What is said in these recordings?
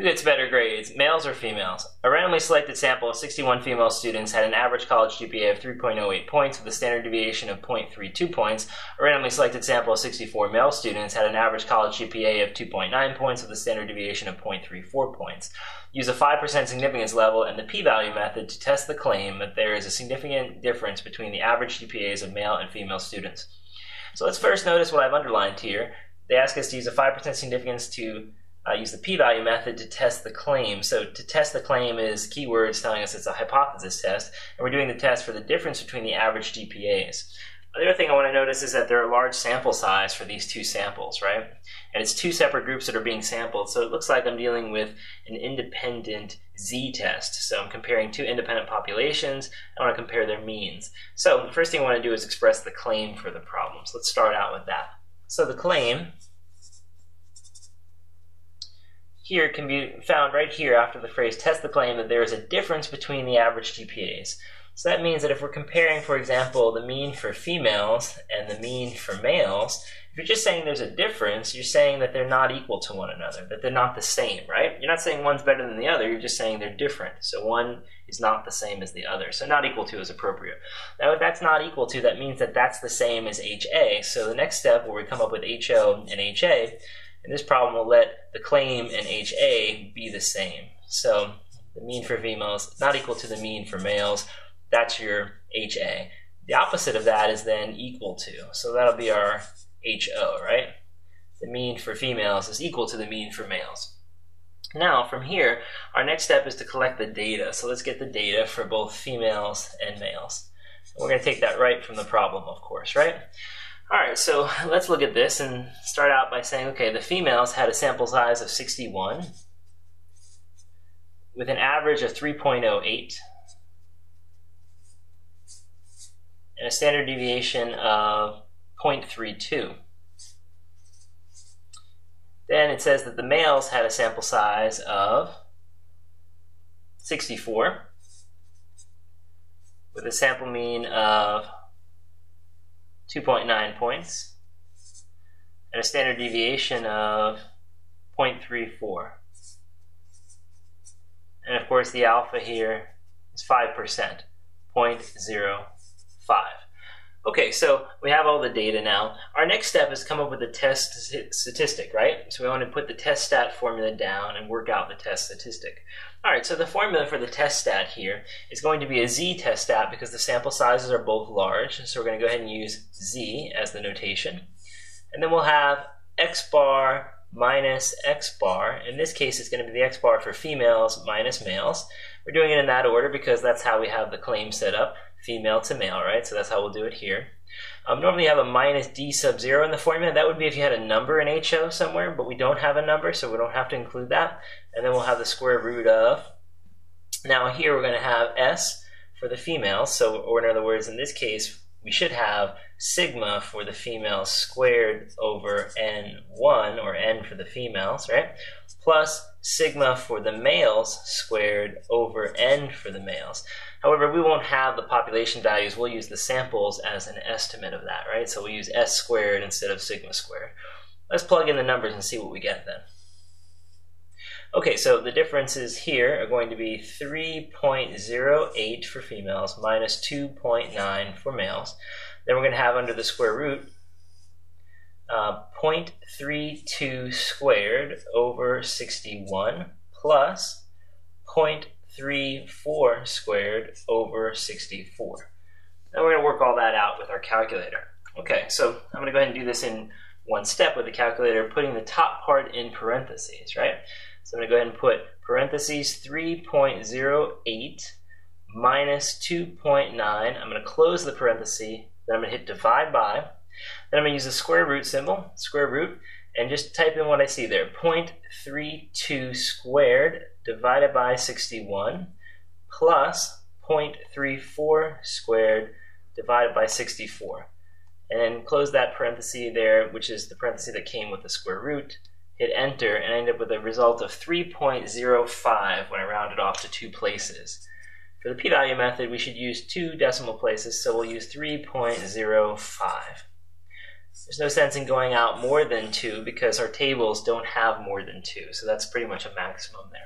Who gets better grades, males or females? A randomly selected sample of 61 female students had an average college GPA of 3.08 points with a standard deviation of 0.32 points. A randomly selected sample of 64 male students had an average college GPA of 2.9 points with a standard deviation of 0.34 points. Use a 5% significance level and the p-value method to test the claim that there is a significant difference between the average GPAs of male and female students. So let's first notice what I've underlined here. They ask us to use a 5% significance to uh, use the p-value method to test the claim. So to test the claim is keywords telling us it's a hypothesis test, and we're doing the test for the difference between the average GPAs. The other thing I want to notice is that there are large sample size for these two samples, right? And it's two separate groups that are being sampled, so it looks like I'm dealing with an independent z-test. So I'm comparing two independent populations. I want to compare their means. So the first thing I want to do is express the claim for the problem. So let's start out with that. So the claim here can be found right here after the phrase test the claim that there is a difference between the average GPAs. So that means that if we're comparing, for example, the mean for females and the mean for males, if you're just saying there's a difference, you're saying that they're not equal to one another, that they're not the same, right? You're not saying one's better than the other, you're just saying they're different. So one is not the same as the other. So not equal to is appropriate. Now if that's not equal to, that means that that's the same as HA. So the next step where we come up with HO and HA and this problem will let the claim and HA be the same. So the mean for females not equal to the mean for males. That's your HA. The opposite of that is then equal to. So that'll be our HO, right? The mean for females is equal to the mean for males. Now, from here, our next step is to collect the data. So let's get the data for both females and males. We're going to take that right from the problem, of course, right? All right, so let's look at this and start out by saying, okay, the females had a sample size of 61 with an average of 3.08 and a standard deviation of 0.32. Then it says that the males had a sample size of 64 with a sample mean of 2.9 points, and a standard deviation of 0.34. And of course, the alpha here is 5%, 0.05. Okay, so we have all the data now. Our next step is come up with a test statistic, right? So we want to put the test stat formula down and work out the test statistic. All right, so the formula for the test stat here is going to be a z-test stat because the sample sizes are both large. So we're going to go ahead and use z as the notation. And then we'll have x bar minus x bar. In this case, it's going to be the x bar for females minus males. We're doing it in that order because that's how we have the claim set up female to male, right? So that's how we'll do it here. Um, normally you have a minus d sub 0 in the formula. That would be if you had a number in HO somewhere, but we don't have a number, so we don't have to include that. And then we'll have the square root of. Now here we're going to have s for the females. So, or in other words, in this case, we should have sigma for the females squared over n1, or n for the females, right? Plus sigma for the males squared over n for the males. However, we won't have the population values. We'll use the samples as an estimate of that, right? So we'll use s squared instead of sigma squared. Let's plug in the numbers and see what we get then. Okay, so the differences here are going to be 3.08 for females minus 2.9 for males. Then we're going to have under the square root uh, 0.32 squared over 61 plus 0.34 squared over 64. Now we're going to work all that out with our calculator. Okay, so I'm going to go ahead and do this in one step with the calculator, putting the top part in parentheses, right? So I'm going to go ahead and put parentheses 3.08 minus 2.9. I'm going to close the parenthesis, then I'm going to hit divide by. Then I'm going to use the square root symbol, square root, and just type in what I see there. 0.32 squared divided by 61 plus 0.34 squared divided by 64. And close that parenthesis there, which is the parenthesis that came with the square root, hit enter, and I end up with a result of 3.05 when I round it off to two places. For the p-value method, we should use two decimal places, so we'll use 3.05. There's no sense in going out more than 2 because our tables don't have more than 2. So that's pretty much a maximum there.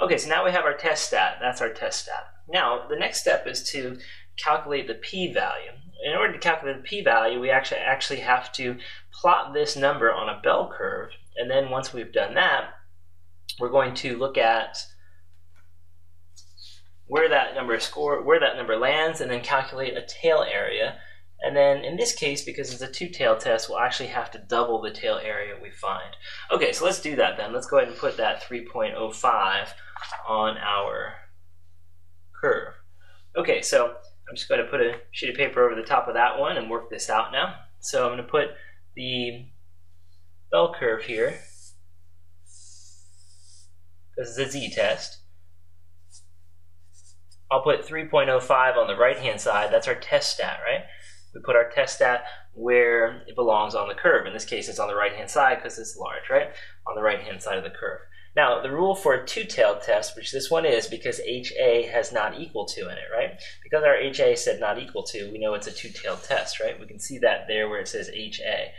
Okay, so now we have our test stat. That's our test stat. Now, the next step is to calculate the p-value. In order to calculate the p-value, we actually actually have to plot this number on a bell curve. And then once we've done that, we're going to look at where that number score where that number lands and then calculate a tail area. And then in this case because it's a two-tail test we'll actually have to double the tail area we find. Okay so let's do that then. Let's go ahead and put that 3.05 on our curve. Okay so I'm just going to put a sheet of paper over the top of that one and work this out now. So I'm going to put the bell curve here this is a z-test I'll put 3.05 on the right-hand side. That's our test stat, right? We put our test stat where it belongs on the curve. In this case, it's on the right-hand side because it's large, right? On the right-hand side of the curve. Now, the rule for a two-tailed test, which this one is because HA has not equal to in it, right? Because our HA said not equal to, we know it's a two-tailed test, right? We can see that there where it says HA.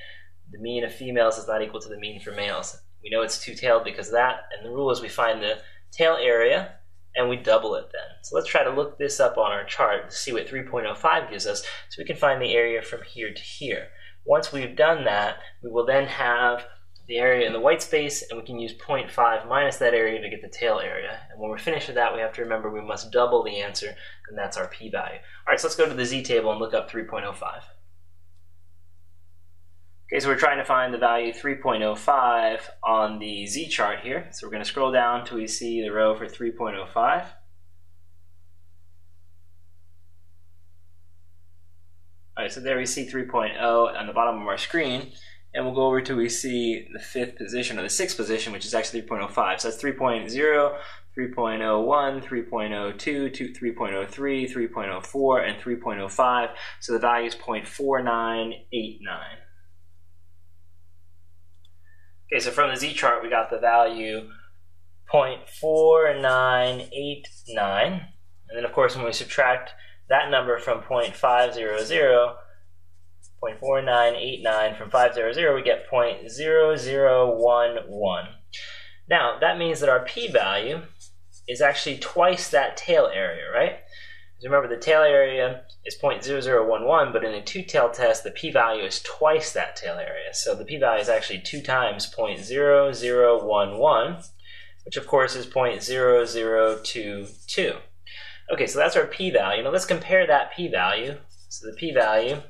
The mean of females is not equal to the mean for males. We know it's two-tailed because of that, and the rule is we find the tail area and we double it then. So let's try to look this up on our chart to see what 3.05 gives us so we can find the area from here to here. Once we've done that, we will then have the area in the white space and we can use 0.5 minus that area to get the tail area. And when we're finished with that, we have to remember we must double the answer and that's our p-value. All right, so let's go to the z-table and look up 3.05. Okay, so we're trying to find the value 3.05 on the z-chart here. So we're going to scroll down till we see the row for 3.05. All right, so there we see 3.0 on the bottom of our screen. And we'll go over till we see the fifth position, or the sixth position, which is actually 3.05. So that's 3.0, 3.01, 3.02, 3.03, 3.04, and 3.05. So the value is 0.4989. Okay, so from the z-chart, we got the value 0.4989. And then, of course, when we subtract that number from 0.500, 0.4989 from 500, we get 0.0011. Now, that means that our p-value is actually twice that tail area, right? Remember, the tail area is 0.0011, but in a two-tail test, the p-value is twice that tail area. So the p-value is actually 2 times 0.0011, which of course is 0.0022. Okay, so that's our p-value. Now let's compare that p-value. So the p-value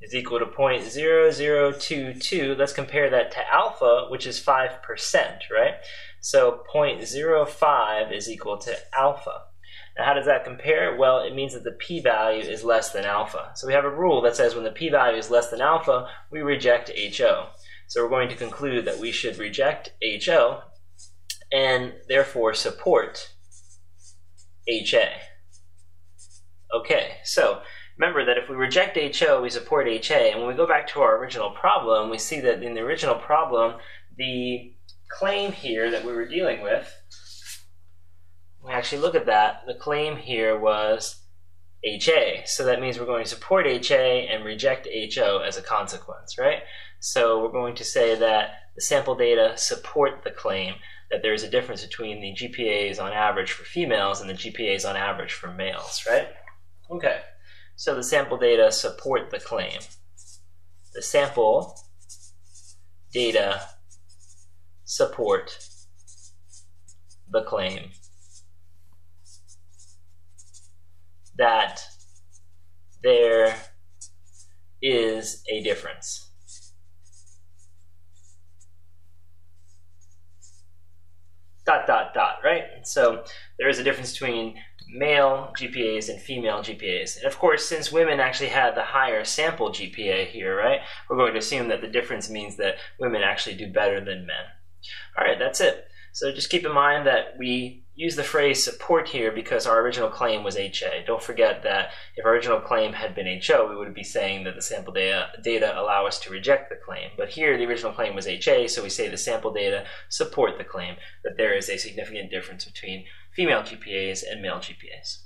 is equal to 0.0022. Let's compare that to alpha, which is 5%, right? So 0.05 is equal to alpha. Now, how does that compare? Well, it means that the p-value is less than alpha. So we have a rule that says when the p-value is less than alpha, we reject HO. So we're going to conclude that we should reject HO and therefore support HA. Okay, so remember that if we reject HO, we support HA. And when we go back to our original problem, we see that in the original problem, the claim here that we were dealing with we actually look at that, the claim here was HA. So that means we're going to support HA and reject HO as a consequence, right? So we're going to say that the sample data support the claim that there is a difference between the GPAs on average for females and the GPAs on average for males, right? Okay, so the sample data support the claim. The sample data support the claim. That there is a difference. Dot, dot, dot, right? So there is a difference between male GPAs and female GPAs. And of course, since women actually had the higher sample GPA here, right, we're going to assume that the difference means that women actually do better than men. All right, that's it. So just keep in mind that we use the phrase support here because our original claim was HA. Don't forget that if our original claim had been HO, we would be saying that the sample data, data allow us to reject the claim. But here, the original claim was HA, so we say the sample data support the claim that there is a significant difference between female GPAs and male GPAs.